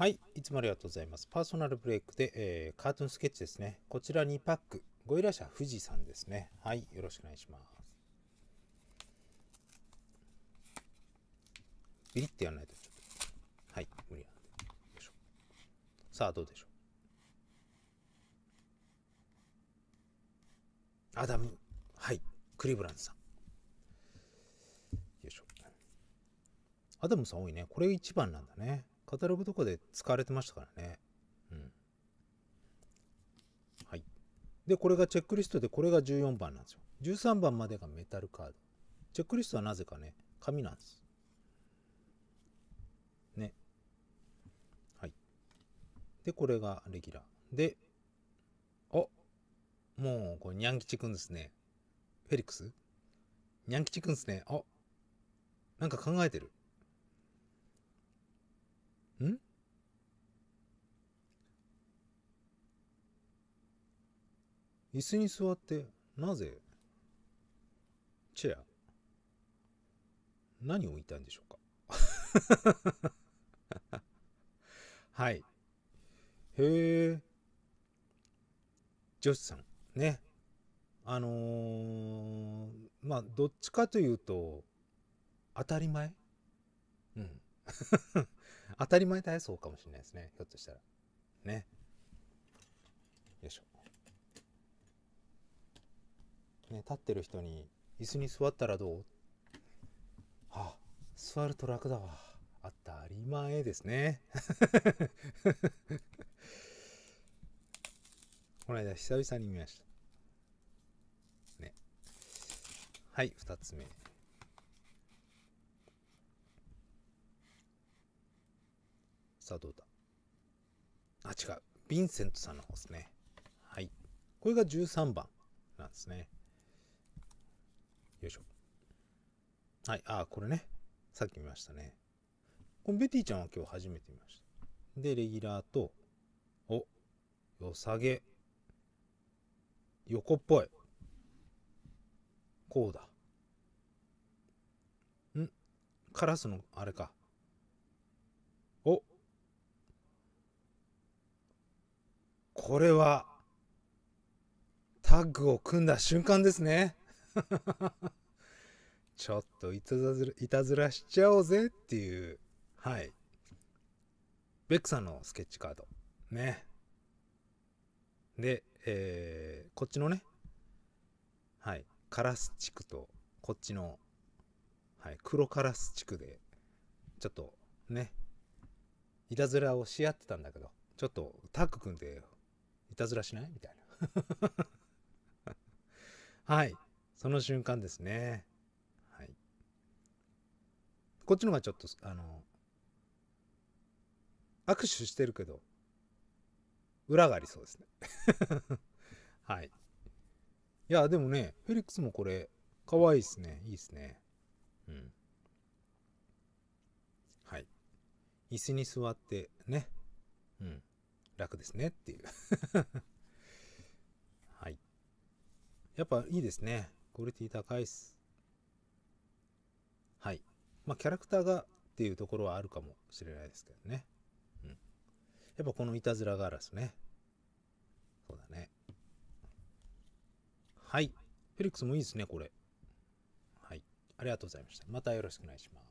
はい、いつもありがとうございます。パーソナルブレイクで、えーカートゥーンスケッチですね。こちら2パック。ご依頼者、富士さんですね。はい、よろしくお願いします。ビリってやらないとちょっと。はい、無理なんで。よいしょ。さあ、どうでしょう。アダム、はい、クリブランドさん。よいしょ。アダムさん多いね。これ1番なんだね。カタログとかで使われてましたからね。うん。はい。で、これがチェックリストで、これが14番なんですよ。13番までがメタルカード。チェックリストはなぜかね、紙なんです。ね。はい。で、これがレギュラー。で、おもう、これ、ニャン吉くんですね。フェリックス？ニャン吉くんですね。あなんか考えてる。ん椅子に座って、なぜチェア何を置いたんでしょうか？はい。へえ。ジョシさん。ね。あのー、まあ、どっちかというと、当たり前？うん。当たり前体操かもしれないですね。ひょっとしたら。ね。よいしょ。ね、立ってる人に椅子に座ったらどう？はあ、座ると楽だわ。当たり前ですね。この間久々に見ました。ね。はい、二つ目。さあどうだ？あ、違う。ヴィンセントさんの方ですね。はい。これが13番なんですね。よいしょ。はい。あ、これね。さっき見ましたね。このベティちゃんは今日初めて見ました。で、レギュラーと、お、よさげ。横っぽい。こうだ。ん？カラスのあれか。おこれは、タッグを組んだ瞬間ですね。ちょっといたずらいたずらしちゃおうぜっていう、はい。ベックさんのスケッチカード。ね。で、えー、こっちのね、はい。カラス地区と、こっちの、はい。黒カラス地区で、ちょっとね、いたずらをし合ってたんだけど、ちょっとタッグ組んで、いたずらしない？みたいな。はい。その瞬間ですね。はい。こっちの方がちょっと、あの、握手してるけど、裏がありそうですね。はい。いや、でもね、フェリックスもこれ、かわいいですね。いいですね。うん。はい。椅子に座ってね。うん。楽ですねっていう。はい。やっぱいいですね。クオリティ高いっす。はい。まあ、キャラクターがっていうところはあるかもしれないですけどね。うん。やっぱこのいたずらガラスね。そうだね。はい。フェリックスもいいですね、これ。はい。ありがとうございました。またよろしくお願いします。